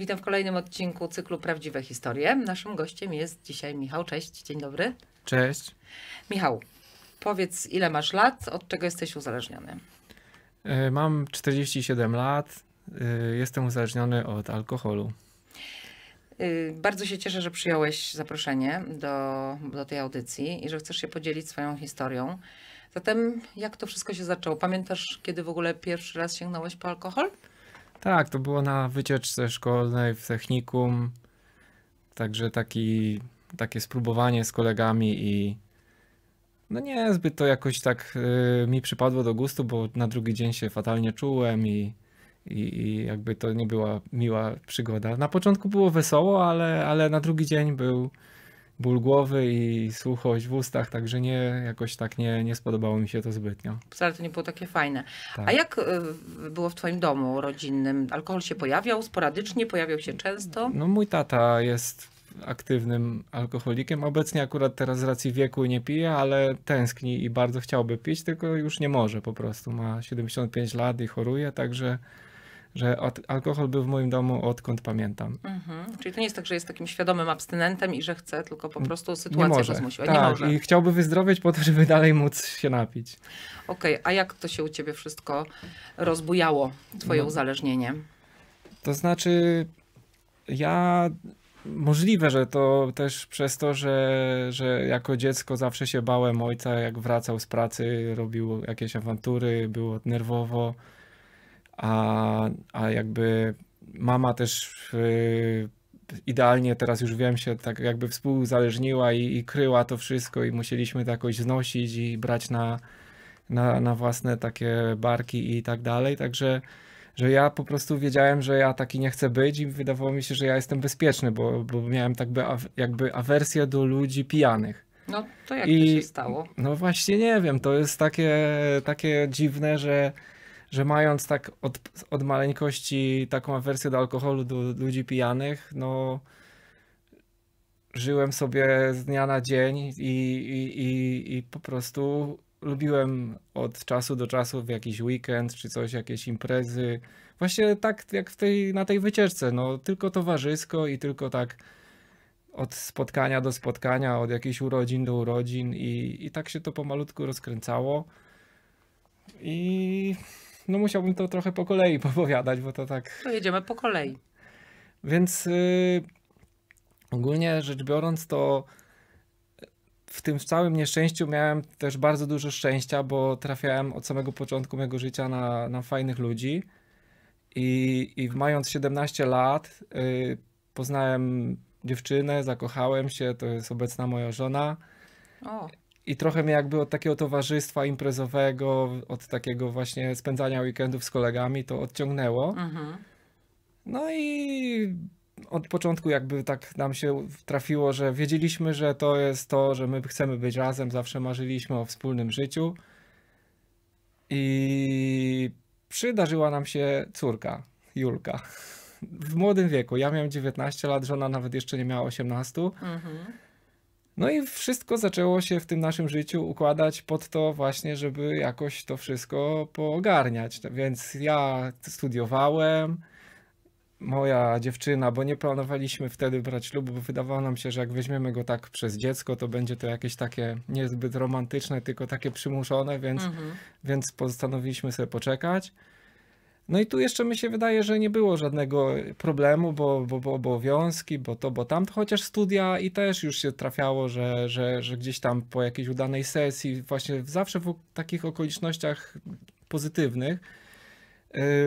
Witam w kolejnym odcinku cyklu Prawdziwe Historie. Naszym gościem jest dzisiaj Michał. Cześć, dzień dobry. Cześć. Michał, powiedz ile masz lat, od czego jesteś uzależniony? E, mam 47 lat. E, jestem uzależniony od alkoholu. Y, bardzo się cieszę, że przyjąłeś zaproszenie do, do tej audycji i że chcesz się podzielić swoją historią. Zatem jak to wszystko się zaczęło? Pamiętasz, kiedy w ogóle pierwszy raz sięgnąłeś po alkohol? Tak, to było na wycieczce szkolnej w technikum. Także taki, takie spróbowanie z kolegami i no nie zbyt to jakoś tak y, mi przypadło do gustu, bo na drugi dzień się fatalnie czułem i, i, i jakby to nie była miła przygoda. Na początku było wesoło, ale, ale na drugi dzień był ból głowy i suchość w ustach, także nie, jakoś tak nie, nie spodobało mi się to zbytnio. Wcale to nie było takie fajne. Tak. A jak y, było w twoim domu rodzinnym? Alkohol się pojawiał sporadycznie, pojawiał się często? No mój tata jest aktywnym alkoholikiem. Obecnie akurat teraz z racji wieku nie pije, ale tęskni i bardzo chciałby pić, tylko już nie może po prostu. Ma 75 lat i choruje, także że od, alkohol był w moim domu odkąd pamiętam. Mhm. Czyli to nie jest tak, że jest takim świadomym abstynentem i że chce, tylko po prostu może. go zmusiła. Tak, nie może. i chciałby wyzdrowieć po to, żeby dalej móc się napić. Okej, a jak to się u ciebie wszystko rozbujało, twoje No. uzależnienie? To znaczy, ja możliwe, że to też przez to, że, że jako dziecko zawsze się bałem ojca, jak wracał z pracy, robił jakieś awantury, było nerwowo, a, a jakby mama też y, idealnie teraz już wiem się tak jakby współzależniła i, i kryła to wszystko i musieliśmy to jakoś znosić i brać na, na, na własne takie barki i tak dalej, także że ja po prostu wiedziałem, że ja taki nie chcę być i wydawało mi się, że ja jestem bezpieczny, bo, bo miałem tak by, aw- jakby awersję do ludzi pijanych. No to jak I- to się stało? No właśnie nie wiem, to jest takie, takie dziwne, że, że mając tak od, od maleńkości taką awersję do alkoholu, do ludzi pijanych, no żyłem sobie z dnia na dzień i, i, i, i po prostu lubiłem od czasu do czasu w jakiś weekend czy coś, jakieś imprezy. Właśnie tak jak w tej, na tej wycieczce, no tylko towarzysko i tylko tak od spotkania do spotkania, od jakichś urodzin do urodzin i, i tak się to pomalutku rozkręcało. I no musiałbym to trochę po kolei popowiadać, bo to tak To jedziemy po kolei. więc y, ogólnie rzecz biorąc, to w tym całym nieszczęściu miałem też bardzo dużo szczęścia, bo trafiałem od samego początku mojego życia na, na fajnych ludzi. I, I mając 17 lat, y, poznałem dziewczynę, zakochałem się, to jest obecna moja żona. O, I trochę mnie jakby od takiego towarzystwa imprezowego, od takiego właśnie spędzania weekendów z kolegami to odciągnęło. mhm. No i od początku jakby tak nam się trafiło, że wiedzieliśmy, że to jest to, że my chcemy być razem, zawsze marzyliśmy o wspólnym życiu. I przydarzyła nam się córka, Julka. W młodym wieku. Ja miałem 19 lat, żona nawet jeszcze nie miała 18. Mhm. No i wszystko zaczęło się w tym naszym życiu układać pod to właśnie, żeby jakoś to wszystko poogarniać. Więc ja studiowałem, moja dziewczyna, bo nie planowaliśmy wtedy brać ślubu, bo wydawało nam się, że jak weźmiemy go tak przez dziecko, to będzie to jakieś takie niezbyt romantyczne, tylko takie przymuszone, więc, Mhm. więc postanowiliśmy sobie poczekać. No i tu jeszcze mi się wydaje, że nie było żadnego problemu, bo, bo, bo obowiązki, bo to, bo tamto, chociaż studia i też już się trafiało, że, że, że gdzieś tam po jakiejś udanej sesji, właśnie zawsze w takich okolicznościach pozytywnych,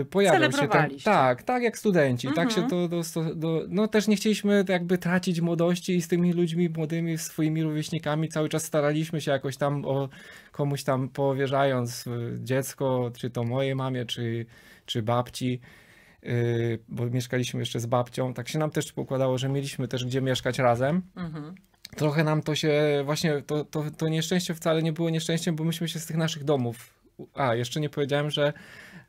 pojawiał się ten, Celebrowaliście. tak, tak jak studenci, tak się Mhm. to, do, do, no też nie chcieliśmy jakby tracić młodości i z tymi ludźmi młodymi, swoimi rówieśnikami cały czas staraliśmy się jakoś tam o komuś tam powierzając y, dziecko, czy to mojej mamie, czy, czy babci, yy, bo mieszkaliśmy jeszcze z babcią, tak się nam też pokładało, że mieliśmy też gdzie mieszkać razem. Mhm. Trochę nam to się właśnie, to, to, to nieszczęście wcale nie było nieszczęściem, bo myśmy się z tych naszych domów, a jeszcze nie powiedziałem, że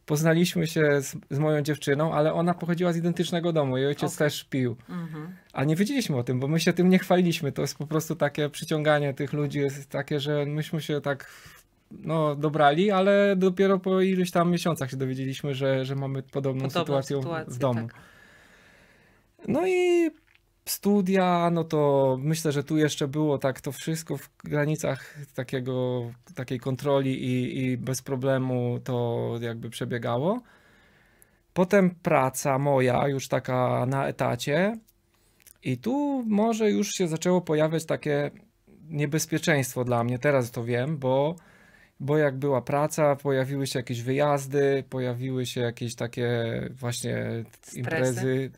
poznaliśmy się z, z moją dziewczyną, ale ona pochodziła z identycznego domu i ojciec Okej. też pił. Mhm. A nie wiedzieliśmy o tym, bo my się tym nie chwaliliśmy. To jest po prostu takie przyciąganie tych ludzi, jest takie, że myśmy się tak no, dobrali, ale dopiero po iluś tam miesiącach się dowiedzieliśmy, że, że mamy podobną Podobną sytuację sytuację, w domu. tak. No i studia, no to myślę, że tu jeszcze było tak to wszystko w granicach takiego, takiej kontroli i, i bez problemu to jakby przebiegało. Potem praca moja, już taka na etacie. I tu może już się zaczęło pojawiać takie niebezpieczeństwo dla mnie. Teraz to wiem, bo, bo jak była praca, pojawiły się jakieś wyjazdy, pojawiły się jakieś takie właśnie Stresy? imprezy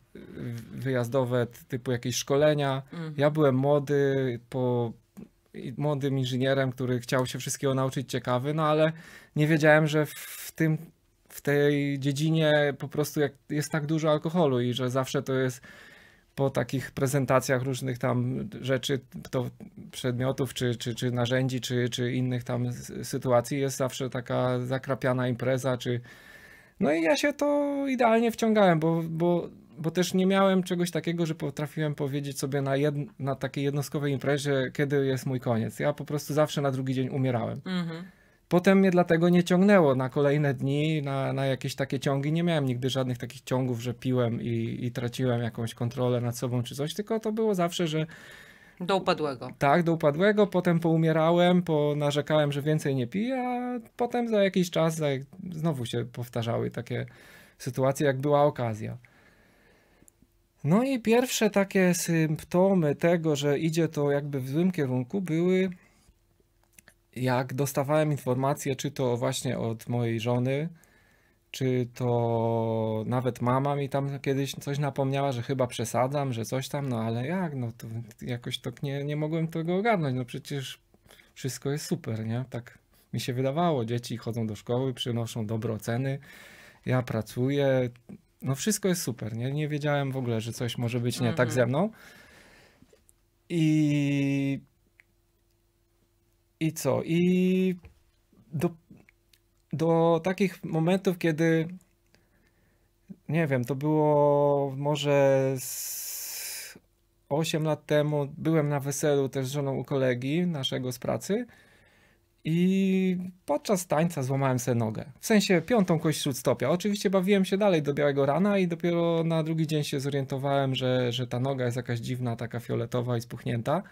wyjazdowe, typu jakieś szkolenia. Mhm. Ja byłem młody, po, młodym inżynierem, który chciał się wszystkiego nauczyć ciekawy, no ale nie wiedziałem, że w tym, w tej dziedzinie po prostu jak jest tak dużo alkoholu i że zawsze to jest po takich prezentacjach różnych tam rzeczy, to przedmiotów, czy, czy, czy narzędzi, czy, czy innych tam sytuacji jest zawsze taka zakrapiana impreza, czy no i ja się to idealnie wciągałem, bo, bo, bo też nie miałem czegoś takiego, że potrafiłem powiedzieć sobie na, jed, na takiej jednostkowej imprezie, kiedy jest mój koniec. Ja po prostu zawsze na drugi dzień umierałem. Mhm. Potem mnie dlatego nie ciągnęło na kolejne dni, na, na jakieś takie ciągi. Nie miałem nigdy żadnych takich ciągów, że piłem i, i traciłem jakąś kontrolę nad sobą czy coś, tylko to było zawsze, że Do upadłego. tak, do upadłego, potem poumierałem, ponarzekałem, że więcej nie piję, a potem za jakiś czas za, znowu się powtarzały takie sytuacje, jak była okazja. No i pierwsze takie symptomy tego, że idzie to jakby w złym kierunku, były jak dostawałem informacje, czy to właśnie od mojej żony, czy to nawet mama mi tam kiedyś coś napomniała, że chyba przesadzam, że coś tam, no ale jak, no to jakoś tak nie, nie mogłem tego ogarnąć, no przecież wszystko jest super, nie? Tak mi się wydawało, dzieci chodzą do szkoły, przynoszą dobre oceny, ja pracuję, no wszystko jest super, nie? Nie wiedziałem w ogóle, że coś może być nie tak Mhm. ze mną. I i co? I do, do takich momentów, kiedy nie wiem, to było może z 8 lat temu, byłem na weselu też z żoną u kolegi naszego z pracy i podczas tańca złamałem sobie nogę. W sensie piątą kość śródstopia. Oczywiście bawiłem się dalej do białego rana i dopiero na drugi dzień się zorientowałem, że, że ta noga jest jakaś dziwna, taka fioletowa i spuchnięta.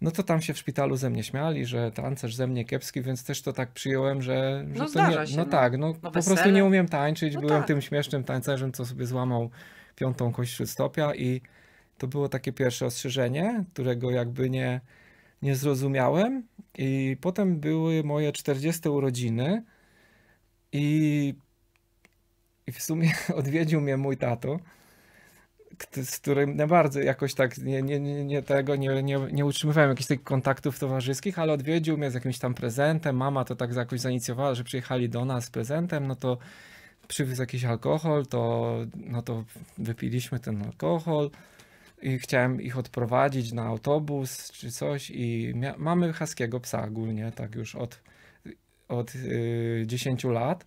No to tam się w szpitalu ze mnie śmiali, że tancerz ze mnie kiepski, więc też to tak przyjąłem, że, że No to nie, się, no, no. tak, no, No po prostu wesele. nie umiem tańczyć, No byłem tak. tym śmiesznym tancerzem, co sobie złamał piątą kość śródstopia i to było takie pierwsze ostrzeżenie, którego jakby nie, nie zrozumiałem i potem były moje 40 urodziny i, i w sumie odwiedził mnie mój tato, z którym nie bardzo jakoś tak nie, nie, nie, tego, nie, nie, nie utrzymywałem jakichś tych kontaktów towarzyskich, ale odwiedził mnie z jakimś tam prezentem. Mama to tak jakoś zainicjowała, że przyjechali do nas z prezentem, no to przywiózł jakiś alkohol, to, no to wypiliśmy ten alkohol i chciałem ich odprowadzić na autobus czy coś i mamy haskiego psa ogólnie, tak już od, od yy, 10 lat.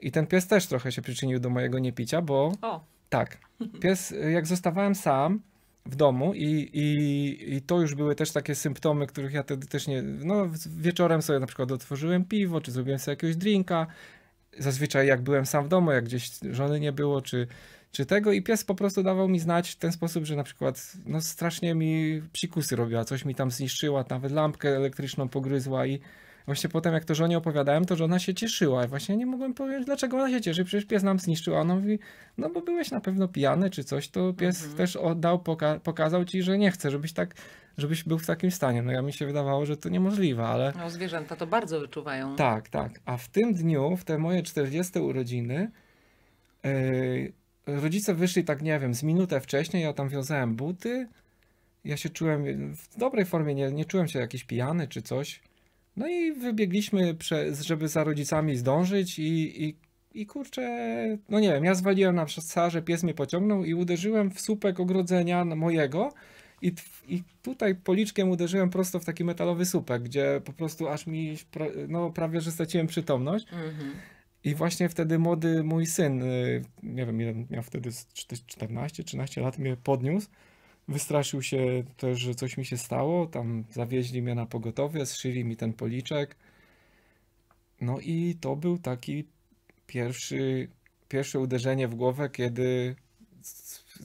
I ten pies też trochę się przyczynił do mojego niepicia, bo O, tak. Pies, jak zostawałem sam w domu i, i, i to już były też takie symptomy, których ja wtedy też nie. No, wieczorem sobie na przykład otworzyłem piwo, czy zrobiłem sobie jakiegoś drinka. Zazwyczaj jak byłem sam w domu, jak gdzieś żony nie było, czy, czy tego, i pies po prostu dawał mi znać w ten sposób, że na przykład no, strasznie mi psikusy robiła, coś mi tam zniszczyła, nawet lampkę elektryczną pogryzła i. Właśnie potem, jak to żonie opowiadałem, to żona się cieszyła. I właśnie nie mogłem powiedzieć, dlaczego ona się cieszy. Przecież pies nam zniszczył. A ona mówi, no bo byłeś na pewno pijany czy coś, to pies Mhm. też oddał, poka- pokazał ci, że nie chce, żebyś tak, żebyś był w takim stanie. No ja mi się wydawało, że to niemożliwe, ale no zwierzęta to bardzo wyczuwają. tak, tak. A w tym dniu, w te moje 40 urodziny, yy, rodzice wyszli tak, nie wiem, z minutę wcześniej, ja tam wiązałem buty, ja się czułem w dobrej formie, nie, nie czułem się jakiś pijany czy coś. No i wybiegliśmy, prze, żeby za rodzicami zdążyć i, i, i kurczę, no nie wiem, ja zwaliłem na sarze, pies mnie pociągnął i uderzyłem w słupek ogrodzenia mojego i, i tutaj policzkiem uderzyłem prosto w taki metalowy słupek, gdzie po prostu aż mi, no prawie, że straciłem przytomność. Mhm. I właśnie wtedy młody mój syn, y, nie wiem ile miał wtedy, z czty- 14, 13 lat, mnie podniósł. Wystraszył się też, że coś mi się stało. Tam zawieźli mnie na pogotowie, zszyli mi ten policzek. No i to był taki pierwszy, pierwsze uderzenie w głowę, kiedy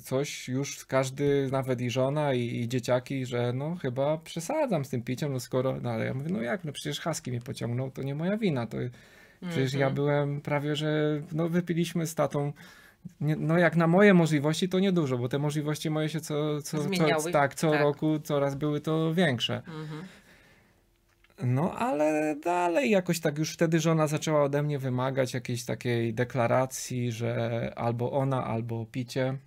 coś już każdy, nawet i żona i, i dzieciaki, że no chyba przesadzam z tym piciem, no skoro, no ale ja mówię, no jak, no przecież Haski mnie pociągnął, to nie moja wina, to przecież ja Mhm. byłem prawie, że no wypiliśmy z tatą nie, no jak na moje możliwości to niedużo, bo te możliwości moje się co, co, co, tak, co tak. roku coraz były to większe. Mhm. No ale dalej jakoś tak już wtedy żona zaczęła ode mnie wymagać jakiejś takiej deklaracji, że albo ona, albo picie.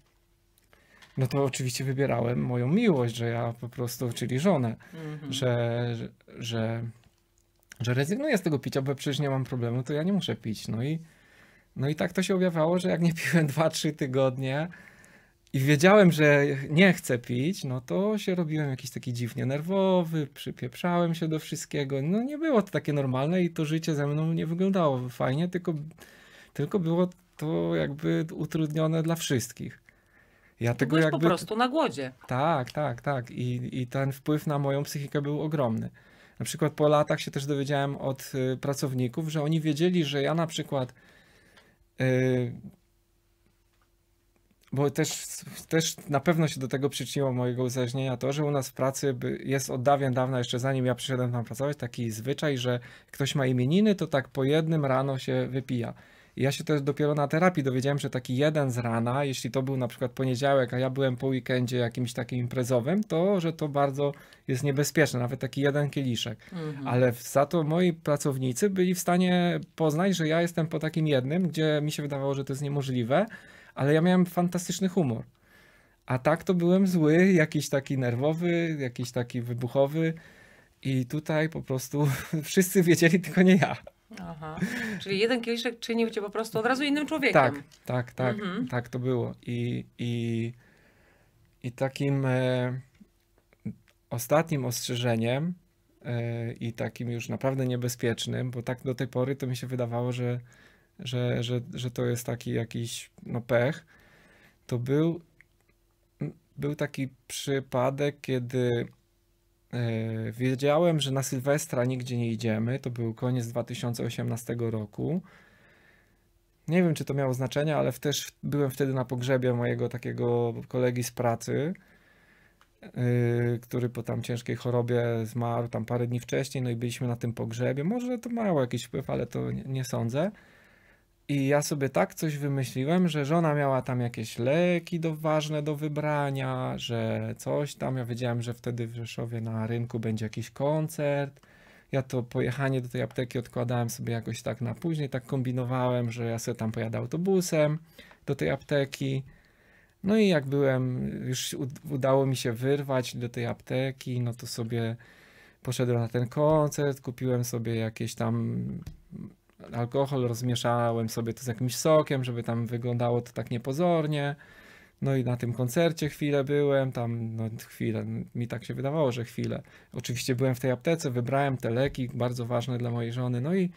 No to oczywiście wybierałem moją miłość, że ja po prostu, czyli żonę, Mhm. że, że, że, że rezygnuję z tego picia, bo przecież nie mam problemu, to ja nie muszę pić. No i, no i tak to się objawiało, że jak nie piłem 2-3 tygodnie i wiedziałem, że nie chcę pić, no to się robiłem jakiś taki dziwnie nerwowy, przypieprzałem się do wszystkiego. No nie było to takie normalne i to życie ze mną nie wyglądało fajnie, tylko, tylko było to jakby utrudnione dla wszystkich. Ja tego jakby... po prostu na głodzie. Tak, tak, tak. I, I ten wpływ na moją psychikę był ogromny. Na przykład po latach się też dowiedziałem od y, pracowników, że oni wiedzieli, że ja na przykład. Y, bo też, też na pewno się do tego przyczyniło mojego uzależnienia to, że u nas w pracy jest od dawien dawna, jeszcze zanim ja przyszedłem tam pracować, taki zwyczaj, że ktoś ma imieniny, to tak po jednym rano się wypija. Ja się też dopiero na terapii dowiedziałem, że taki jeden z rana, jeśli to był na przykład poniedziałek, a ja byłem po weekendzie jakimś takim imprezowym, to że to bardzo jest niebezpieczne, nawet taki jeden kieliszek. Mhm. Ale za to moi pracownicy byli w stanie poznać, że ja jestem po takim jednym, gdzie mi się wydawało, że to jest niemożliwe, ale ja miałem fantastyczny humor. A tak to byłem zły, jakiś taki nerwowy, jakiś taki wybuchowy. I tutaj po prostu wszyscy wiedzieli, tylko nie ja. Aha. Czyli jeden kieliszek czynił cię po prostu od razu innym człowiekiem. Tak, tak, tak, Mhm. tak to było. I, i, i takim e, ostatnim ostrzeżeniem e, i takim już naprawdę niebezpiecznym, bo tak do tej pory to mi się wydawało, że, że, że, że to jest taki jakiś no, pech, to był, był taki przypadek, kiedy wiedziałem, że na Sylwestra nigdzie nie idziemy. To był koniec 2018 roku. Nie wiem, czy to miało znaczenie, ale też byłem wtedy na pogrzebie mojego takiego kolegi z pracy, yy, który po tam ciężkiej chorobie zmarł tam parę dni wcześniej, no i byliśmy na tym pogrzebie. Może to miało jakiś wpływ, ale to nie, nie sądzę. I ja sobie tak coś wymyśliłem, że żona miała tam jakieś leki do, ważne do wybrania, że coś tam. Ja wiedziałem, że wtedy w Rzeszowie na rynku będzie jakiś koncert. Ja to pojechanie do tej apteki odkładałem sobie jakoś tak na później, tak kombinowałem, że ja sobie tam pojadę autobusem do tej apteki. No i jak byłem, już udało mi się wyrwać do tej apteki, no to sobie poszedłem na ten koncert, kupiłem sobie jakieś tam alkohol, rozmieszałem sobie to z jakimś sokiem, żeby tam wyglądało to tak niepozornie. No i na tym koncercie chwilę byłem, tam no chwilę, mi tak się wydawało, że chwilę. Oczywiście byłem w tej aptece, wybrałem te leki, bardzo ważne dla mojej żony, no i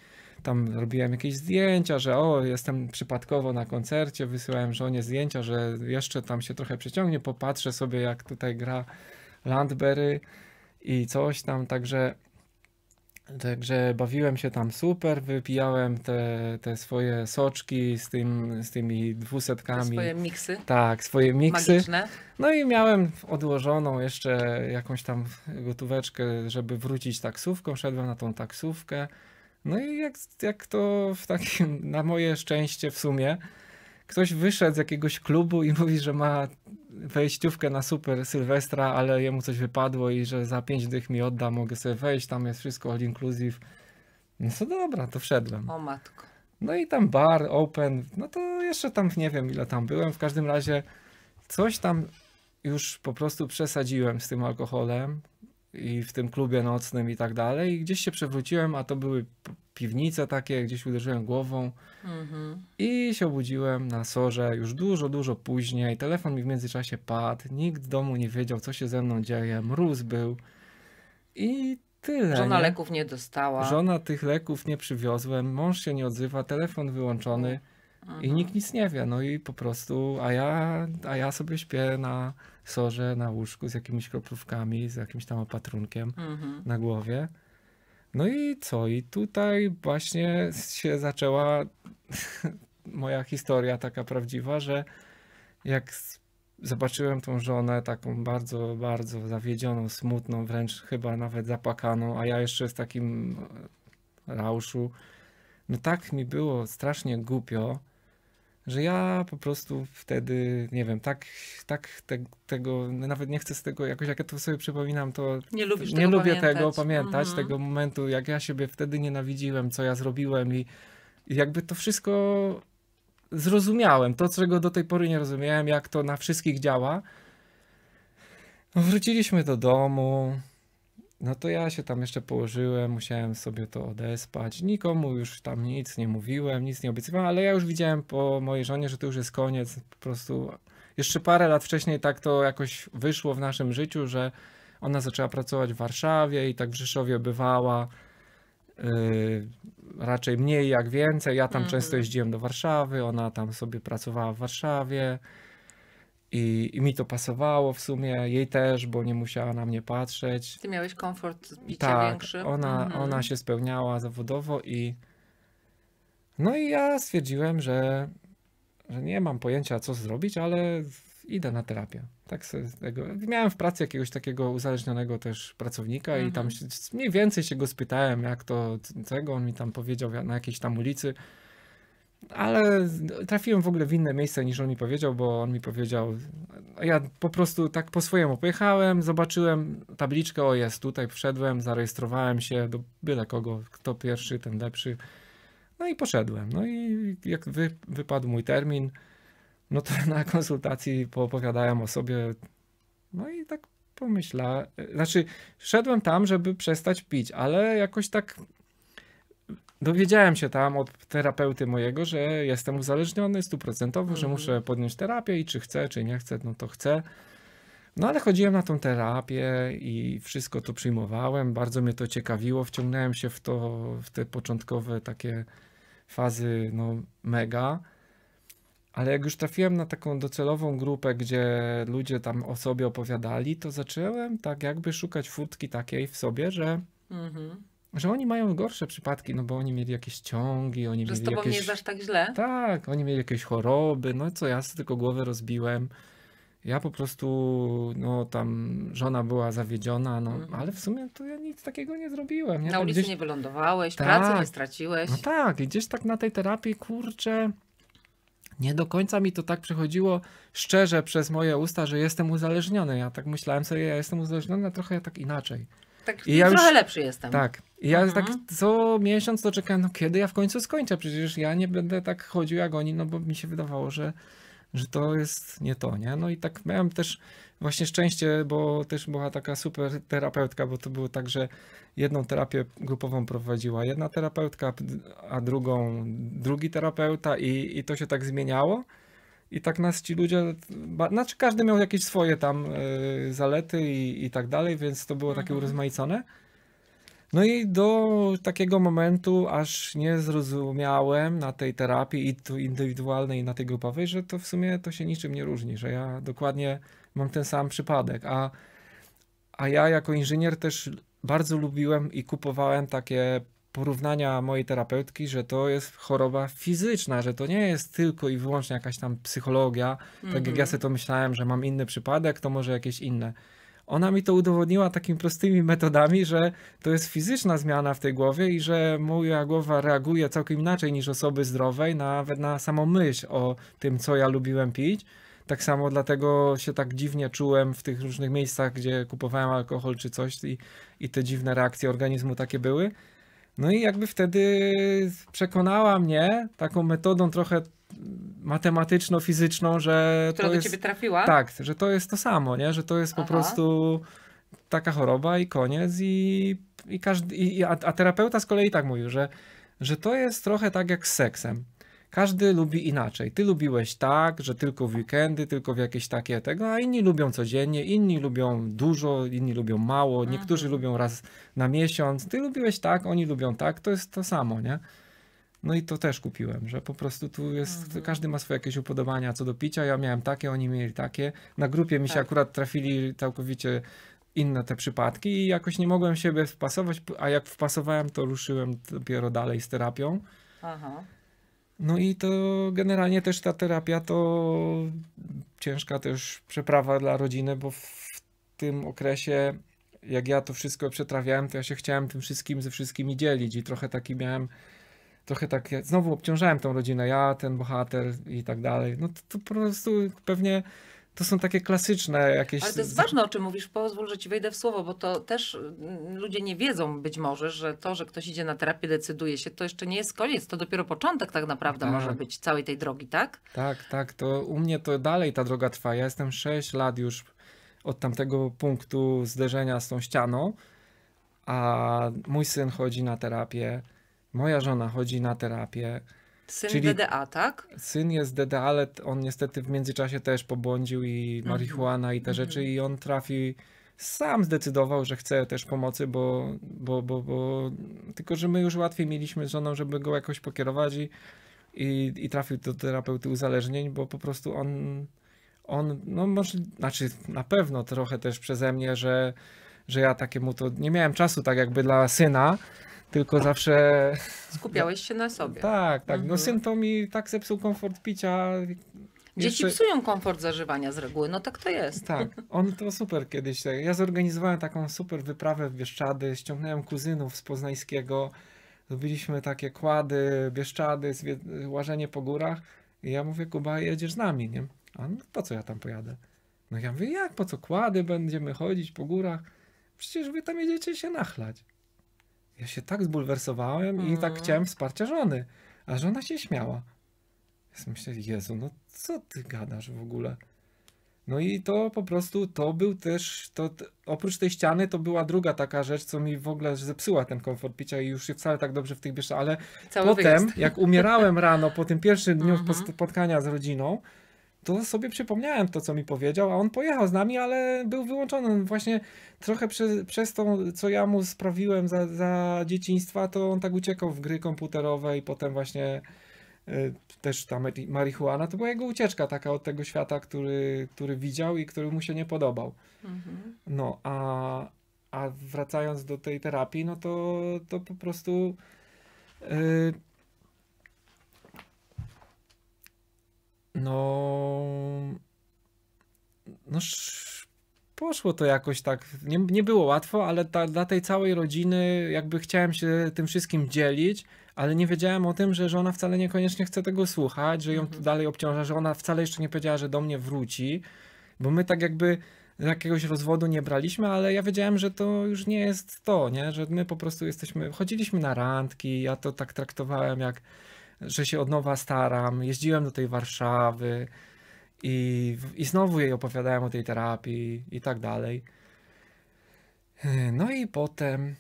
tam robiłem jakieś zdjęcia, że o, jestem przypadkowo na koncercie, wysyłałem żonie zdjęcia, że jeszcze tam się trochę przeciągnie, popatrzę sobie jak tutaj gra Landberry i coś tam, także Także bawiłem się tam super, wypijałem te, te swoje soczki z, tym, z tymi Te dwusetkami. swoje miksy Tak, swoje miksy. magiczne. No i miałem odłożoną jeszcze jakąś tam gotóweczkę, żeby wrócić taksówką. Szedłem na tą taksówkę. No i jak, jak to w takim, na moje szczęście w sumie, ktoś wyszedł z jakiegoś klubu i mówi, że ma wejściówkę na super Sylwestra, ale jemu coś wypadło i że za pięć dych mi odda, mogę sobie wejść, tam jest wszystko all inclusive. No to dobra, to wszedłem. O matko. No i tam bar, open, no to jeszcze tam nie wiem ile tam byłem. W każdym razie coś tam już po prostu przesadziłem z tym alkoholem i w tym klubie nocnym i tak dalej. I gdzieś się przewróciłem, a to były piwnice takie, gdzieś uderzyłem głową Mhm. i się obudziłem na sorze już dużo, dużo później. Telefon mi w międzyczasie padł, nikt w domu nie wiedział, co się ze mną dzieje, mróz był i tyle. Żona nie? leków nie dostała. Żona tych leków nie przywiozłem, mąż się nie odzywa, telefon wyłączony i Mhm. nikt nic nie wie. No i po prostu, a ja, a ja sobie śpię na sorze, na łóżku z jakimiś kroplówkami, z jakimś tam opatrunkiem Mhm. na głowie. No i co? I tutaj właśnie się zaczęła moja historia taka prawdziwa, że jak zobaczyłem tą żonę taką bardzo, bardzo zawiedzioną, smutną, wręcz chyba nawet zapłakaną, a ja jeszcze z takim rauszu. No tak mi było strasznie głupio, że ja po prostu wtedy, nie wiem, tak, tak te, tego, nawet nie chcę z tego jakoś, jak ja to sobie przypominam, to Nie lubisz nie tego lubię pamiętać. tego pamiętać, Mhm. tego momentu, jak ja siebie wtedy nienawidziłem, co ja zrobiłem i, i jakby to wszystko zrozumiałem, to czego do tej pory nie rozumiałem, jak to na wszystkich działa. No, wróciliśmy do domu, no to ja się tam jeszcze położyłem, musiałem sobie to odespać. Nikomu już tam nic nie mówiłem, nic nie obiecywałem, ale ja już widziałem po mojej żonie, że to już jest koniec. Po prostu jeszcze parę lat wcześniej tak to jakoś wyszło w naszym życiu, że ona zaczęła pracować w Warszawie i tak w Rzeszowie bywała. Yy, raczej mniej jak więcej. Ja tam Mhm. często jeździłem do Warszawy, ona tam sobie pracowała w Warszawie. I, I mi to pasowało w sumie, jej też, bo nie musiała na mnie patrzeć. Ty miałeś komfort bicia Tak, większy. ona, Mhm. ona się spełniała zawodowo i no i ja stwierdziłem, że, że nie mam pojęcia co zrobić, ale idę na terapię. Tak tego. Miałem w pracy jakiegoś takiego uzależnionego też pracownika i tam Mhm. się, mniej więcej się go spytałem, jak to, czego on mi tam powiedział na jakiejś tam ulicy. Ale trafiłem w ogóle w inne miejsce niż on mi powiedział, bo on mi powiedział, ja po prostu tak po swojemu pojechałem, zobaczyłem tabliczkę, o jest tutaj, wszedłem, zarejestrowałem się do byle kogo, kto pierwszy, ten lepszy. No i poszedłem. No i jak wy, wypadł mój termin, no to na konsultacji poopowiadałem o sobie. No i tak pomyślałem, znaczy szedłem tam, żeby przestać pić, ale jakoś tak dowiedziałem się tam od terapeuty mojego, że jestem uzależniony stuprocentowo, że Mhm. muszę podjąć terapię i czy chcę, czy nie chcę, no to chcę. No ale chodziłem na tą terapię i wszystko to przyjmowałem, bardzo mnie to ciekawiło, wciągnąłem się w to, w te początkowe takie fazy, no mega. Ale jak już trafiłem na taką docelową grupę, gdzie ludzie tam o sobie opowiadali, to zacząłem tak jakby szukać furtki takiej w sobie, że, Mhm. Że oni mają gorsze przypadki, no bo oni mieli jakieś ciągi, oni Że z mieli tobą jakieś... nie jest aż tak źle? Tak, oni mieli jakieś choroby, no co ja sobie tylko głowę rozbiłem. Ja po prostu, no tam żona była zawiedziona, no Mhm. ale w sumie to ja nic takiego nie zrobiłem. Nie? Na Tak ulicy gdzieś, nie wylądowałeś, Tak. pracy nie straciłeś. No tak, i gdzieś tak na tej terapii, kurczę, nie do końca mi to tak przechodziło szczerze przez moje usta, że jestem uzależniony. Ja tak myślałem sobie, ja jestem uzależniony, a trochę tak inaczej. Tak, I ja trochę już- lepszy jestem. Tak. I ja Mhm. tak co miesiąc to czekałem, no kiedy ja w końcu skończę? Przecież ja nie będę tak chodził jak oni, no bo mi się wydawało, że, że to jest nie to, nie? No i tak miałem też właśnie szczęście, bo też była taka super terapeutka, bo to było tak, że jedną terapię grupową prowadziła jedna terapeutka, a drugą drugi terapeuta i, i to się tak zmieniało. I tak nas ci ludzie, znaczy każdy miał jakieś swoje tam y, zalety i, i tak dalej, więc to było takie Mhm. urozmaicone. No i do takiego momentu, aż nie zrozumiałem na tej terapii i tu indywidualnej i na tej grupowej, że to w sumie to się niczym nie różni, że ja dokładnie mam ten sam przypadek, a, a ja jako inżynier też bardzo lubiłem i kupowałem takie porównania mojej terapeutki, że to jest choroba fizyczna, że to nie jest tylko i wyłącznie jakaś tam psychologia, tak jak ja Mhm. sobie to myślałem, że mam inny przypadek, to może jakieś inne. Ona mi to udowodniła takimi prostymi metodami, że to jest fizyczna zmiana w tej głowie i że moja głowa reaguje całkiem inaczej niż osoby zdrowej, nawet na samą myśl o tym, co ja lubiłem pić. Tak samo dlatego się tak dziwnie czułem w tych różnych miejscach, gdzie kupowałem alkohol czy coś i, i te dziwne reakcje organizmu takie były. No i jakby wtedy przekonała mnie taką metodą trochę matematyczno-fizyczną, że Która to do jest... ciebie trafiła? Tak, że to jest to samo, nie? Że to jest po Aha. prostu taka choroba i koniec i, i każdy, i, i- a, a terapeuta z kolei tak mówił, że, że to jest trochę tak jak z seksem. Każdy lubi inaczej. Ty lubiłeś tak, że tylko w weekendy, tylko w jakieś takie tego, a inni lubią codziennie, inni lubią dużo, inni lubią mało, niektórzy Mhm. lubią raz na miesiąc. Ty lubiłeś tak, oni lubią tak, to jest to samo, nie? No i to też kupiłem, że po prostu tu jest, Mhm. każdy ma swoje jakieś upodobania co do picia. Ja miałem takie, oni mieli takie. Na grupie mi się Tak. akurat trafili całkowicie inne te przypadki i jakoś nie mogłem siebie wpasować, a jak wpasowałem, to ruszyłem dopiero dalej z terapią. Aha. No i to generalnie też ta terapia to ciężka też przeprawa dla rodziny, bo w tym okresie, jak ja to wszystko przetrawiałem, to ja się chciałem tym wszystkim ze wszystkimi dzielić i trochę taki miałem, trochę tak, znowu obciążałem tą rodzinę, ja, ten bohater i tak dalej. No to, to po prostu pewnie to są takie klasyczne jakieś. Ale to jest ważne, o czym mówisz. Pozwól, że ci wejdę w słowo, bo to też mm, ludzie nie wiedzą być może, że to, że ktoś idzie na terapię, decyduje się, to jeszcze nie jest koniec. To dopiero początek tak naprawdę Tak. może być całej tej drogi, tak? Tak, tak, to u mnie to dalej ta droga trwa. Ja jestem 6 lat już od tamtego punktu zderzenia z tą ścianą, a mój syn chodzi na terapię, moja żona chodzi na terapię. Syn Czyli- DDA, tak? Syn jest DD, ale on niestety w międzyczasie też pobłądził i Mhm. marihuana i te rzeczy i on trafi, sam zdecydował, że chce też pomocy, bo, bo, bo, bo tylko, że my już łatwiej mieliśmy z żoną, żeby go jakoś pokierować i, i, i trafił do terapeuty uzależnień, bo po prostu on, on no może, znaczy na pewno trochę też przeze mnie, że, że ja takiemu to nie miałem czasu tak jakby dla syna, tylko zawsze Skupiałeś się na sobie. tak, tak. No Mhm. syn to mi tak zepsuł komfort picia. Dzieci Jeszcze- psują komfort zażywania z reguły, no tak to jest. Tak, on to super kiedyś. tak. Ja zorganizowałem taką super wyprawę w Bieszczady, ściągnąłem kuzynów z Poznańskiego, zrobiliśmy takie kłady, Bieszczady, łażenie po górach i ja mówię, Kuba, jedziesz z nami, nie? A on, po co ja tam pojadę? No ja mówię, jak, po co kłady, będziemy chodzić po górach? Przecież wy tam jedziecie się nachlać. Ja się tak zbulwersowałem i tak Mhm. chciałem wsparcia żony, a żona się śmiała. Ja myślę, Jezu, no co ty gadasz w ogóle? No i to po prostu, to był też, to oprócz tej ściany, to była druga taka rzecz, co mi w ogóle zepsuła ten komfort picia i już się wcale tak dobrze w tych Bieszczadach, ale Cały potem, wyjazd. jak umierałem rano po tym pierwszym dniu Mhm. spotkania z rodziną, to sobie przypomniałem to, co mi powiedział, a on pojechał z nami, ale był wyłączony. Właśnie trochę przez, przez to, co ja mu sprawiłem za, za dzieciństwa, to on tak uciekał w gry komputerowe i potem właśnie y, też ta mari- marihuana, to była jego ucieczka taka od tego świata, który, który widział i który mu się nie podobał. Mhm. No, a, a wracając do tej terapii, no to, to po prostu yy, no no sz- poszło to jakoś tak, nie, nie było łatwo, ale ta, dla tej całej rodziny jakby chciałem się tym wszystkim dzielić, ale nie wiedziałem o tym, że żona wcale niekoniecznie chce tego słuchać, że ją to Mhm. dalej obciąża, że ona wcale jeszcze nie powiedziała, że do mnie wróci, bo my tak jakby jakiegoś rozwodu nie braliśmy, ale ja wiedziałem, że to już nie jest to, nie? Że my po prostu jesteśmy, chodziliśmy na randki, ja to tak traktowałem jak, że się od nowa staram, jeździłem do tej Warszawy i, i znowu jej opowiadałem o tej terapii i tak dalej. No i potem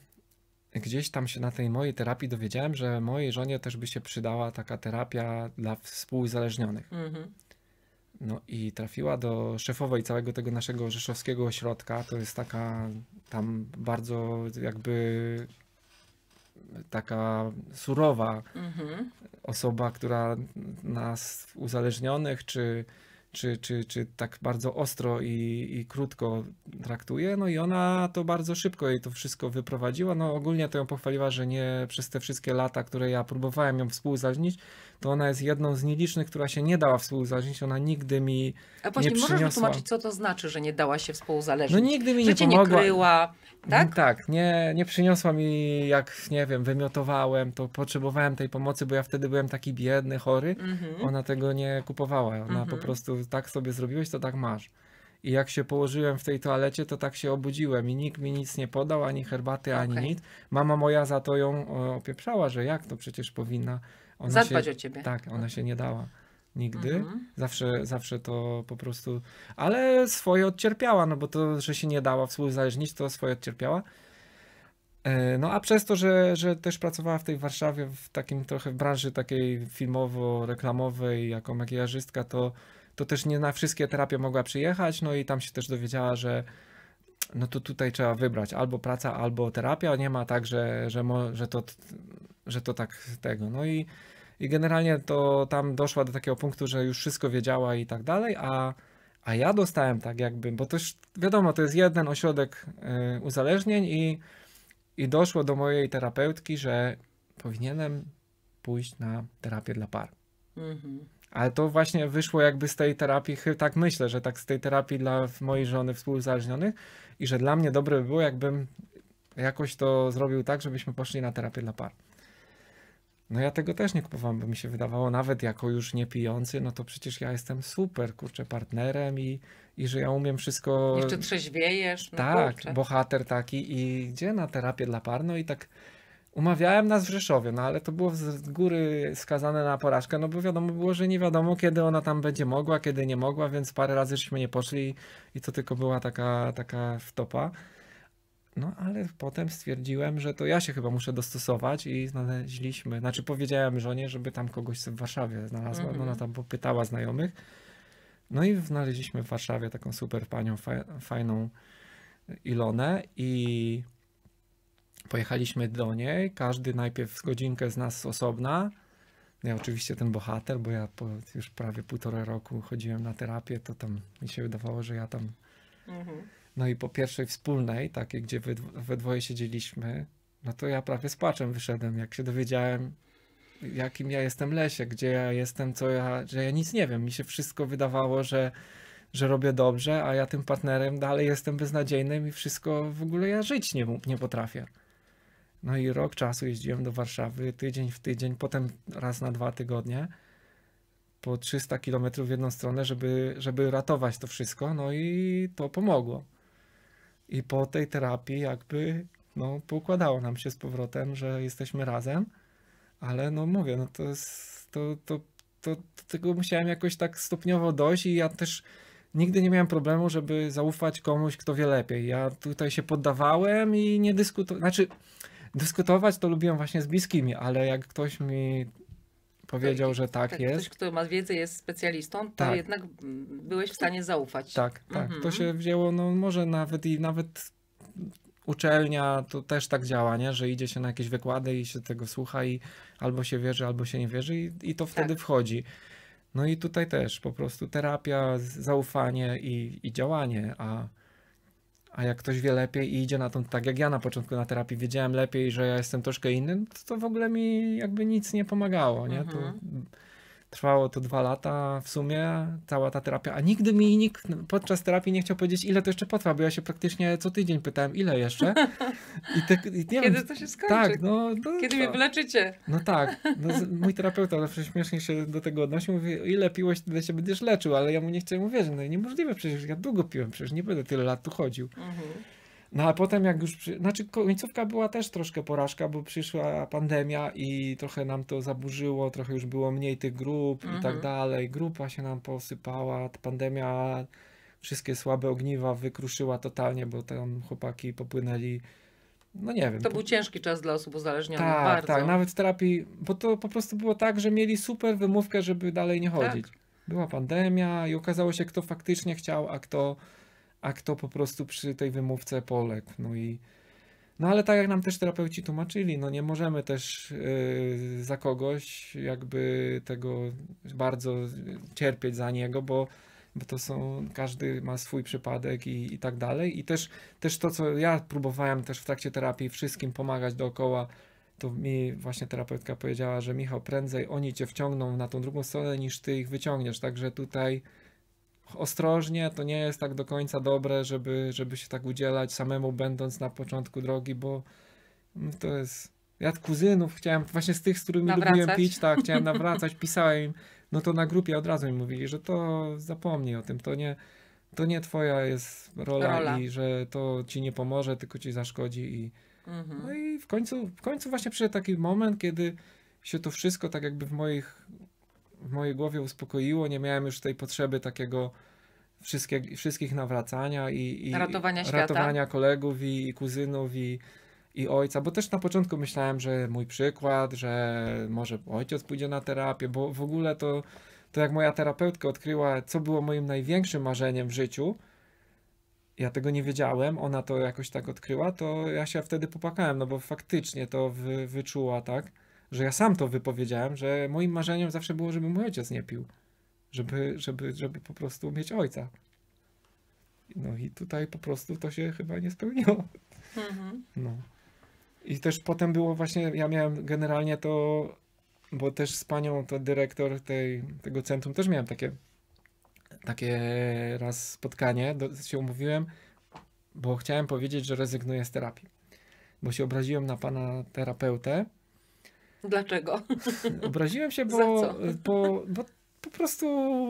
gdzieś tam się na tej mojej terapii dowiedziałem, że mojej żonie też by się przydała taka terapia dla współuzależnionych. Mhm. No i trafiła do szefowej całego tego naszego rzeszowskiego ośrodka. To jest taka tam bardzo jakby taka surowa Mhm. osoba, która nas uzależnionych czy, czy, czy, czy tak bardzo ostro i, i krótko traktuje. No i ona to bardzo szybko jej to wszystko wyprowadziła. No ogólnie to ją pochwaliła, że nie przez te wszystkie lata, które ja próbowałem ją współuzależnić, to ona jest jedną z nielicznych, która się nie dała współuzależnić. Ona nigdy mi A właśnie Nie możesz przyniosła. wytłumaczyć, co to znaczy, że nie dała się No współuzależnić? nigdy mi że nie cię nie pomogła. kryła, tak? Tak, nie, nie przyniosła mi, jak nie wiem, wymiotowałem, to potrzebowałem tej pomocy, bo ja wtedy byłem taki biedny, chory. Mhm. Ona tego nie kupowała. Ona Mhm. po prostu tak sobie zrobiłeś, to tak masz. I jak się położyłem w tej toalecie, to tak się obudziłem i nikt mi nic nie podał, ani herbaty, ani nic. Mama moja za to ją o, opieprzała, że jak to przecież powinna. Ona Zadbać się, o ciebie. Tak, ona się nie dała. Nigdy. Mhm. Zawsze, zawsze to po prostu. Ale swoje odcierpiała, no bo to, że się nie dała współzależnić, to swoje odcierpiała. E, No a przez to, że, że też pracowała w tej Warszawie, w takim trochę w branży takiej filmowo-reklamowej, jako makijażystka, to, to też nie na wszystkie terapie mogła przyjechać, no i tam się też dowiedziała, że no to tutaj trzeba wybrać albo praca, albo terapia, nie ma tak, że, że, mo, że, to, że to tak tego. No i, i generalnie to tam doszła do takiego punktu, że już wszystko wiedziała i tak dalej, a, a ja dostałem tak jakby, bo też wiadomo, to jest jeden ośrodek y, uzależnień i, i doszło do mojej terapeutki, że powinienem pójść na terapię dla par. Mhm. Ale to właśnie wyszło jakby z tej terapii, tak myślę, że tak z tej terapii dla mojej żony współuzależnionych i że dla mnie dobre by było, jakbym jakoś to zrobił tak, żebyśmy poszli na terapię dla par. No ja tego też nie kupowałem, bo mi się wydawało, nawet jako już nie pijący, no to przecież ja jestem super, kurczę, partnerem i, i że ja umiem wszystko... Jeszcze trzeźwiejesz. No Tak, kurczę. bohater taki i gdzie na terapię dla par, no i tak umawiałem nas w Rzeszowie, no ale to było z góry skazane na porażkę, no bo wiadomo było, że nie wiadomo kiedy ona tam będzie mogła, kiedy nie mogła, więc parę razy żeśmy nie poszli i to tylko była taka, taka wtopa. No ale potem stwierdziłem, że to ja się chyba muszę dostosować i znaleźliśmy, znaczy powiedziałem żonie, żeby tam kogoś w Warszawie znalazła, Mhm. no ona tam popytała znajomych. No i znaleźliśmy w Warszawie taką super panią, fa- fajną Ilonę i pojechaliśmy do niej. Każdy najpierw z godzinkę z nas osobna. Ja oczywiście ten bohater, bo ja po już prawie półtora roku chodziłem na terapię, to tam mi się wydawało, że ja tam Mhm. no i po pierwszej wspólnej, takiej, gdzie we, we dwoje siedzieliśmy, no to ja prawie z płaczem wyszedłem, jak się dowiedziałem, jakim ja jestem lesie, gdzie ja jestem, co ja, że ja nic nie wiem. Mi się wszystko wydawało, że, że robię dobrze, a ja tym partnerem dalej jestem beznadziejnym i wszystko w ogóle ja żyć nie, nie potrafię. No i rok czasu jeździłem do Warszawy, tydzień w tydzień, potem raz na dwa tygodnie, po 300 kilometrów w jedną stronę, żeby, żeby ratować to wszystko, no i to pomogło. I po tej terapii jakby, no, poukładało nam się z powrotem, że jesteśmy razem, ale no mówię, no to jest, to, to, to, do tego musiałem jakoś tak stopniowo dojść i ja też nigdy nie miałem problemu, żeby zaufać komuś, kto wie lepiej. Ja tutaj się poddawałem i nie dyskutowałem, znaczy dyskutować to lubiłem właśnie z bliskimi, ale jak ktoś mi powiedział, że tak, Tak, jest, Ktoś, kto ma wiedzę, jest specjalistą, to Tak. jednak byłeś w stanie zaufać. Tak, tak. To Mhm. się wzięło, no może nawet i nawet uczelnia to też tak działa, nie? Że idzie się na jakieś wykłady i się tego słucha i albo się wierzy, albo się nie wierzy i, i to wtedy Tak. wchodzi. No i tutaj też po prostu terapia, zaufanie i, i działanie, a, a jak ktoś wie lepiej i idzie na tą, tak jak ja na początku na terapii wiedziałem lepiej, że ja jestem troszkę inny, to, to w ogóle mi jakby nic nie pomagało, nie? To Mhm. Trwało to dwa lata w sumie, cała ta terapia, a nigdy mi nikt podczas terapii nie chciał powiedzieć, ile to jeszcze potrwa, bo ja się praktycznie co tydzień pytałem, ile jeszcze? I, te, i Kiedy wiem, to się skończy? tak, no, no, Kiedy mnie wyleczycie? no tak, no, mój terapeuta zawsze śmiesznie się do tego odnosił, mówi, ile piłeś, tyle się będziesz leczył, ale ja mu nie chciałem uwierzyć, no niemożliwe przecież, ja długo piłem, przecież nie będę tyle lat tu chodził. Mhm. No a potem jak już, przy... znaczy końcówka była też troszkę porażka, bo przyszła pandemia i trochę nam to zaburzyło, trochę już było mniej tych grup i tak Mhm. dalej, grupa się nam posypała, ta pandemia wszystkie słabe ogniwa wykruszyła totalnie, bo tam chłopaki popłynęli, no nie wiem. To był ciężki czas dla osób uzależnionych, tak, bardzo. tak, nawet w terapii, bo to po prostu było tak, że mieli super wymówkę, żeby dalej nie chodzić. Tak. Była pandemia i okazało się, kto faktycznie chciał, a kto, a kto po prostu przy tej wymówce poległ. No i no ale tak jak nam też terapeuci tłumaczyli, no nie możemy też yy, za kogoś jakby tego bardzo cierpieć za niego, bo, bo to są, każdy ma swój przypadek i, i tak dalej. I też, też to, co ja próbowałem też w trakcie terapii wszystkim pomagać dookoła, to mi właśnie terapeutka powiedziała, że Michał, prędzej oni cię wciągną na tą drugą stronę, niż ty ich wyciągniesz. Także tutaj ostrożnie, to nie jest tak do końca dobre, żeby, żeby się tak udzielać samemu będąc na początku drogi, bo to jest... Ja kuzynów chciałem, właśnie z tych, z którymi lubiłem Nawracać. pić, tak, chciałem nawracać, pisałem im, no to na grupie od razu mi mówili, że to zapomnij o tym, to nie, to nie twoja jest rola, Rola. i że to ci nie pomoże, tylko ci zaszkodzi i Mhm. no i w końcu, w końcu właśnie przyszedł taki moment, kiedy się to wszystko tak jakby w moich, w mojej głowie uspokoiło, nie miałem już tej potrzeby takiego wszystkie, wszystkich nawracania i, i Ratowania ratowania kolegów i, i kuzynów i, i ojca, bo też na początku myślałem, że mój przykład, że może ojciec pójdzie na terapię, bo w ogóle to, to jak moja terapeutka odkryła, co było moim największym marzeniem w życiu, ja tego nie wiedziałem, ona to jakoś tak odkryła, to ja się wtedy popłakałem, no bo faktycznie to wy, wyczuła tak, że ja sam to wypowiedziałem, że moim marzeniem zawsze było, żeby mój ojciec nie pił, żeby, żeby, żeby po prostu mieć ojca. No i tutaj po prostu to się chyba nie spełniło. Mhm. No. I też potem było właśnie, ja miałem generalnie to, bo też z panią, to dyrektor tej, tego centrum, też miałem takie, takie raz spotkanie, do, się umówiłem, bo chciałem powiedzieć, że rezygnuję z terapii. Bo się obraziłem na pana terapeutę. Dlaczego? Obraziłem się, bo, co? bo, bo po prostu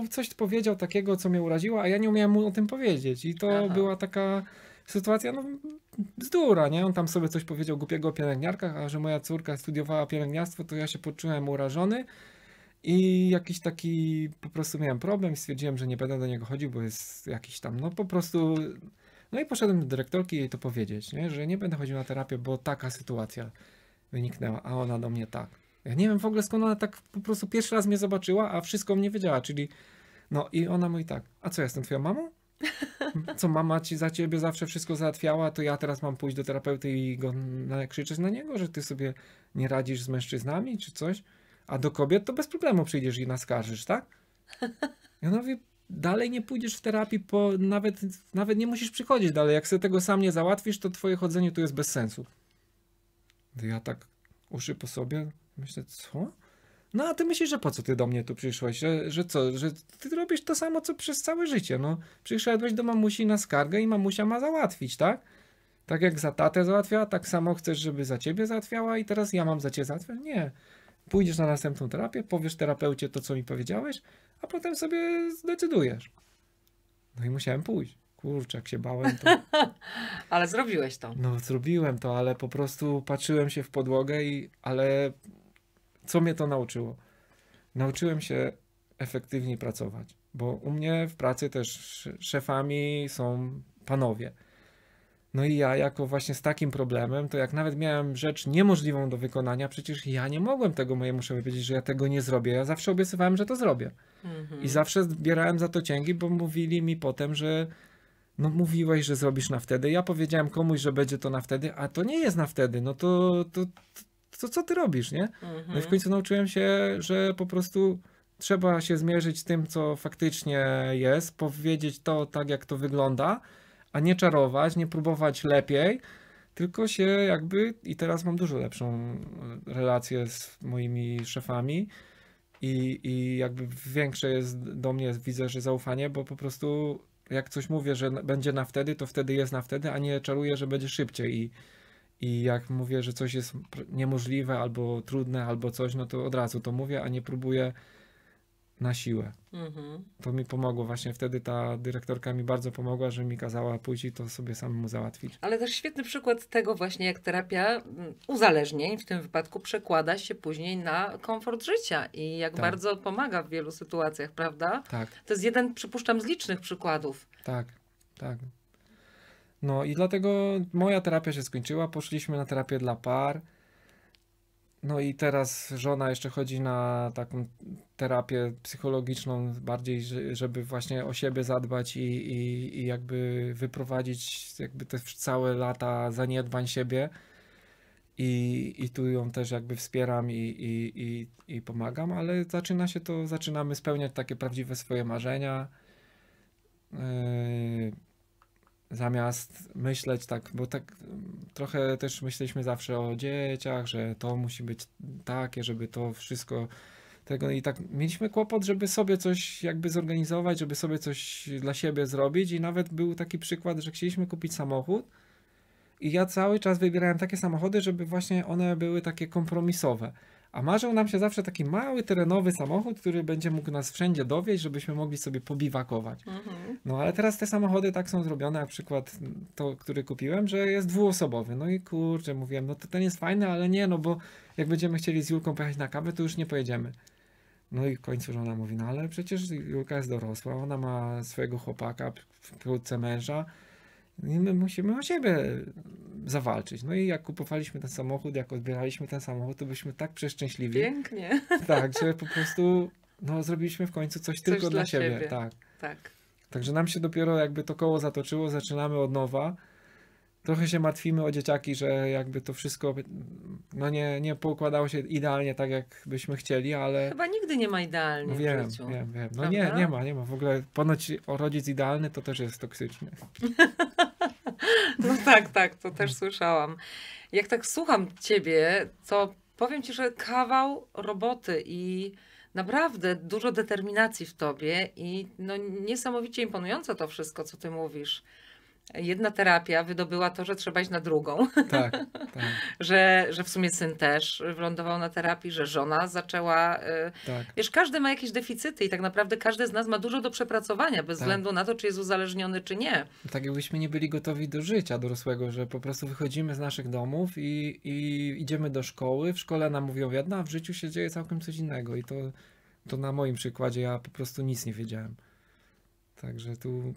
coś powiedział takiego, co mnie uraziło, a ja nie umiałem mu o tym powiedzieć. I to Aha. była taka sytuacja, no bzdura, nie? On tam sobie coś powiedział głupiego o pielęgniarkach, a że moja córka studiowała pielęgniarstwo, to ja się poczułem urażony i jakiś taki, po prostu miałem problem i stwierdziłem, że nie będę do niego chodził, bo jest jakiś tam, no po prostu... No i poszedłem do dyrektorki jej to powiedzieć, nie? że nie będę chodził na terapię, bo taka sytuacja wyniknęła, a ona do mnie tak. Ja nie wiem w ogóle skąd ona tak po prostu pierwszy raz mnie zobaczyła, a wszystko mnie wiedziała, czyli no i ona mówi tak, a co, ja jestem twoją mamą? Co mama ci za ciebie zawsze wszystko załatwiała, to ja teraz mam pójść do terapeuty i go na, krzyczeć na niego, że ty sobie nie radzisz z mężczyznami czy coś, a do kobiet to bez problemu przyjdziesz i naskarżysz, tak? I ona mówi, dalej nie pójdziesz w terapii, bo nawet, nawet nie musisz przychodzić dalej, jak sobie tego sam nie załatwisz, to twoje chodzenie tu jest bez sensu. Ja tak uszy po sobie, myślę, co? No a ty myślisz, że po co ty do mnie tu przyszłeś? Że, że co? Że ty robisz to samo, co przez całe życie. No, przyszedłeś do mamusi na skargę i mamusia ma załatwić, tak? Tak jak za tatę załatwiała, tak samo chcesz, żeby za ciebie załatwiała i teraz ja mam za ciebie załatwiać? Nie. Pójdziesz na następną terapię, powiesz terapeucie to, co mi powiedziałeś, a potem sobie zdecydujesz. No i musiałem pójść. Kurczę, jak się bałem, to... Ale zrobiłeś to. No, zrobiłem to, ale po prostu patrzyłem się w podłogę i, ale co mnie to nauczyło? Nauczyłem się efektywniej pracować, bo u mnie w pracy też sz- szefami są panowie. No i ja jako właśnie z takim problemem, to jak nawet miałem rzecz niemożliwą do wykonania, przecież ja nie mogłem tego mojemu szefowi powiedzieć, że ja tego nie zrobię. Ja zawsze obiecywałem, że to zrobię. Mhm. I zawsze zbierałem za to cięgi, bo mówili mi potem, że no mówiłeś, że zrobisz na wtedy. Ja powiedziałem komuś, że będzie to na wtedy, a to nie jest na wtedy. No to, to, to, co ty robisz, nie? No i w Mhm. końcu nauczyłem się, że po prostu trzeba się zmierzyć z tym, co faktycznie jest, powiedzieć to tak, jak to wygląda, a nie czarować, nie próbować lepiej, tylko się jakby, i teraz mam dużo lepszą relację z moimi szefami i, i jakby większe jest do mnie, widzę, że zaufanie, bo po prostu jak coś mówię, że będzie na wtedy, to wtedy jest na wtedy, a nie czaruję, że będzie szybciej. I i jak mówię, że coś jest niemożliwe albo trudne, albo coś, no to od razu to mówię, a nie próbuję na siłę. Mhm. To mi pomogło. Właśnie wtedy ta dyrektorka mi bardzo pomogła, że mi kazała pójść i to sobie samemu załatwić. Ale też świetny przykład tego właśnie, jak terapia mm, uzależnień w tym wypadku przekłada się później na komfort życia i jak Tak. bardzo pomaga w wielu sytuacjach, prawda? Tak, To jest jeden, przypuszczam, z licznych przykładów. tak, tak. No i dlatego moja terapia się skończyła. Poszliśmy na terapię dla par. No i teraz żona jeszcze chodzi na taką terapię psychologiczną, bardziej, że- żeby właśnie o siebie zadbać i, i, i jakby wyprowadzić jakby te całe lata zaniedbań siebie. I, I tu ją też jakby wspieram i, i, i, i pomagam, ale zaczyna się to, zaczynamy spełniać takie prawdziwe swoje marzenia. Yy, zamiast myśleć tak, bo tak trochę też myśleliśmy zawsze o dzieciach, że to musi być takie, żeby to wszystko tego i tak mieliśmy kłopot, żeby sobie coś jakby zorganizować, żeby sobie coś dla siebie zrobić i nawet był taki przykład, że chcieliśmy kupić samochód i ja cały czas wybierałem takie samochody, żeby właśnie one były takie kompromisowe. A marzył nam się zawsze taki mały terenowy samochód, który będzie mógł nas wszędzie dowieźć, żebyśmy mogli sobie pobiwakować. Mhm. No ale teraz te samochody tak są zrobione, jak przykład to, który kupiłem, że jest dwuosobowy. No i kurczę, mówiłem, no to ten jest fajny, ale nie, no bo jak będziemy chcieli z Julką pojechać na kawę, to już nie pojedziemy. No i w końcu żona mówi, no ale przecież Julka jest dorosła, ona ma swojego chłopaka, wkrótce męża i my musimy o siebie zawalczyć. No i jak kupowaliśmy ten samochód, jak odbieraliśmy ten samochód, to byliśmy tak przeszczęśliwi, Pięknie. tak, że po prostu no, zrobiliśmy w końcu coś, tylko dla siebie. siebie. Tak. Tak. Także nam się dopiero jakby to koło zatoczyło, zaczynamy od nowa. Trochę się martwimy o dzieciaki, że jakby to wszystko no nie, nie poukładało się idealnie tak, jak byśmy chcieli, ale Chyba nigdy nie ma idealnie wiem, w życiu. wiem, wiem. No Prawda? nie, nie ma, nie ma. W ogóle ponoć rodzic idealny to też jest toksyczny. No tak, tak, to też słyszałam. Jak tak słucham ciebie, to powiem ci, że kawał roboty i naprawdę dużo determinacji w tobie i no, niesamowicie imponujące to wszystko, co ty mówisz. Jedna terapia wydobyła to, że trzeba iść na drugą. Tak, tak. że, że w sumie syn też wylądował na terapii, że żona zaczęła. y, tak. Wiesz, każdy ma jakieś deficyty i tak naprawdę każdy z nas ma dużo do przepracowania, bez Tak. względu na to, czy jest uzależniony, czy nie. Tak jakbyśmy nie byli gotowi do życia dorosłego, że po prostu wychodzimy z naszych domów i, i idziemy do szkoły. W szkole nam mówią jedno, a w życiu się dzieje całkiem coś innego. I to, to na moim przykładzie ja po prostu nic nie wiedziałem. Także tu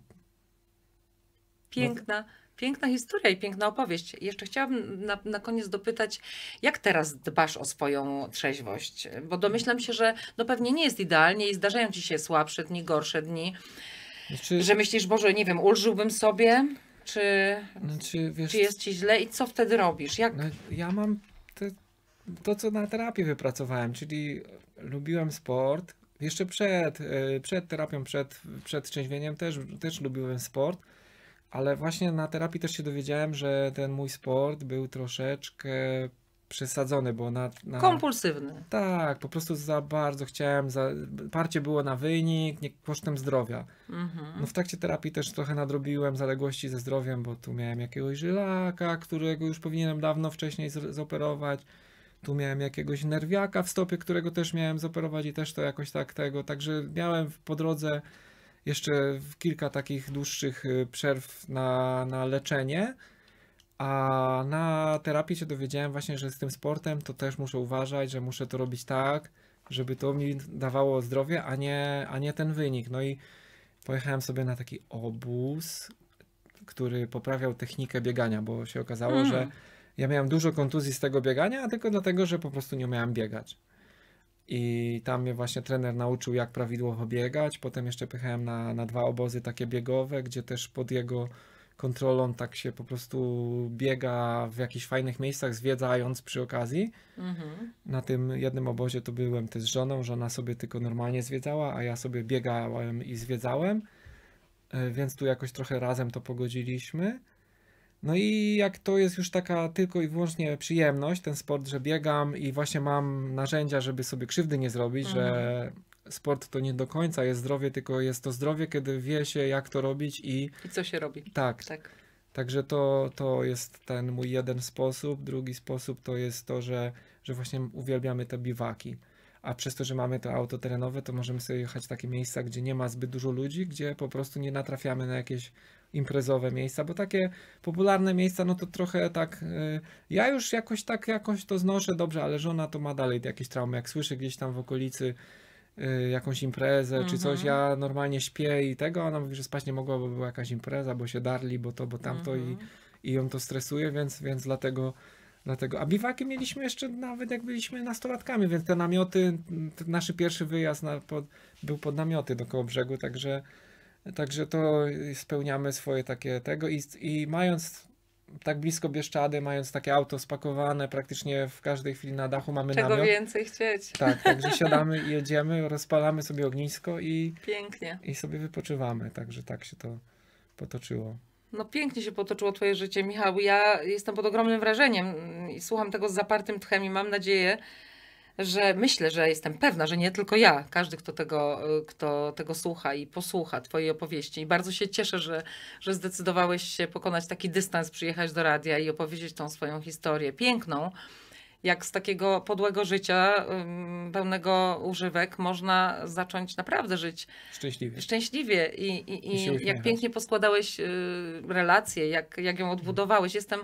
Piękna, piękna historia i piękna opowieść. Jeszcze chciałabym na, na koniec dopytać, jak teraz dbasz o swoją trzeźwość? Bo domyślam się, że no pewnie nie jest idealnie i zdarzają ci się słabsze dni, gorsze dni, znaczy, że myślisz, Boże, nie wiem, ulżyłbym sobie, czy, znaczy wiesz, czy jest ci źle i co wtedy robisz? Jak, no, ja mam te, to, co na terapii wypracowałem, czyli lubiłem sport. Jeszcze przed, e, przed terapią, przed, przed trzeźwieniem też, też lubiłem sport, ale właśnie na terapii też się dowiedziałem, że ten mój sport był troszeczkę przesadzony, bo na, na kompulsywny. tak, po prostu za bardzo chciałem, za, parcie było na wynik, nie kosztem zdrowia. Mhm. No w trakcie terapii też trochę nadrobiłem zaległości ze zdrowiem, bo tu miałem jakiegoś żylaka, którego już powinienem dawno wcześniej zoperować. Tu miałem jakiegoś nerwiaka w stopie, którego też miałem zoperować i też to jakoś tak tego. Także miałem w- po drodze jeszcze kilka takich dłuższych y, przerw na, na leczenie. A na terapii się dowiedziałem właśnie, że z tym sportem to też muszę uważać, że muszę to robić tak, żeby to mi dawało zdrowie, a nie, a nie ten wynik. No i pojechałem sobie na taki obóz, który poprawiał technikę biegania, bo się okazało, Mm. że ja miałem dużo kontuzji z tego biegania, a tylko dlatego, że po prostu nie umiałem biegać. I tam mnie właśnie trener nauczył, jak prawidłowo biegać. Potem jeszcze pojechałem na, na dwa obozy takie biegowe, gdzie też pod jego kontrolą tak się po prostu biega w jakichś fajnych miejscach, zwiedzając przy okazji. Mhm. Na tym jednym obozie to byłem też z żoną, żona sobie tylko normalnie zwiedzała, a ja sobie biegałem i zwiedzałem, E, więc tu jakoś trochę razem to pogodziliśmy. No i jak to jest już taka tylko i wyłącznie przyjemność, ten sport, że biegam i właśnie mam narzędzia, żeby sobie krzywdy nie zrobić, że sport to nie do końca jest zdrowie, tylko jest to zdrowie, kiedy wie się jak to robić i I co się robi? tak, Tak. Także to, to jest ten mój jeden sposób. Drugi sposób to jest to, że, że właśnie uwielbiamy te biwaki. A przez to, że mamy to auto terenowe, to możemy sobie jechać w takie miejsca, gdzie nie ma zbyt dużo ludzi, gdzie po prostu nie natrafiamy na jakieś imprezowe miejsca, bo takie popularne miejsca, no to trochę tak. y, Ja już jakoś tak jakoś to znoszę dobrze, ale żona to ma dalej jakieś traumy. Jak słyszę gdzieś tam w okolicy y, jakąś imprezę czy coś, Mhm. ja normalnie śpię i tego, ona mówi, że spać nie mogła, bo była jakaś impreza, bo się darli, bo to, bo tamto i, Mhm. i ją to stresuje, więc, więc dlatego, dlatego. A biwaki mieliśmy jeszcze nawet jak byliśmy nastolatkami, więc te namioty, nasz pierwszy wyjazd na, pod, był pod namioty do koło brzegu, także, także to spełniamy swoje takie tego i, i mając tak blisko Bieszczady, mając takie auto spakowane praktycznie w każdej chwili na dachu mamy Czego namiot. więcej chcieć? Tak, także siadamy i jedziemy, rozpalamy sobie ognisko i, Pięknie. i sobie wypoczywamy, także tak się to potoczyło. No pięknie się potoczyło twoje życie, Michał. Ja jestem pod ogromnym wrażeniem i słucham tego z zapartym tchem i mam nadzieję, że myślę, że jestem pewna, że nie tylko ja, każdy, kto tego, kto tego słucha i posłucha twojej opowieści. I bardzo się cieszę, że, że zdecydowałeś się pokonać taki dystans, przyjechać do radia i opowiedzieć tą swoją historię piękną. Jak z takiego podłego życia, pełnego używek, można zacząć naprawdę żyć Szczęśliwie. szczęśliwie i, i, I i jak pięknie poskładałeś y, relację, jak, jak ją odbudowałeś. Jestem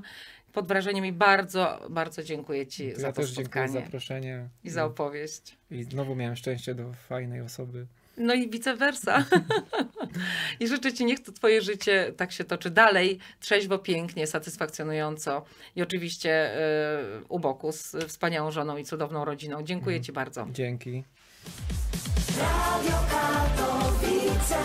pod wrażeniem i bardzo, bardzo dziękuję Ci To za ja to też dziękuję spotkanie za zaproszenie i za opowieść. i znowu miałem szczęście do fajnej osoby. No i vice versa. I życzę Ci, niech to Twoje życie tak się toczy dalej, trzeźwo, pięknie, satysfakcjonująco i oczywiście y, u boku z wspaniałą żoną i cudowną rodziną. Dziękuję Mhm. Ci bardzo. Dzięki. Radio Katowice.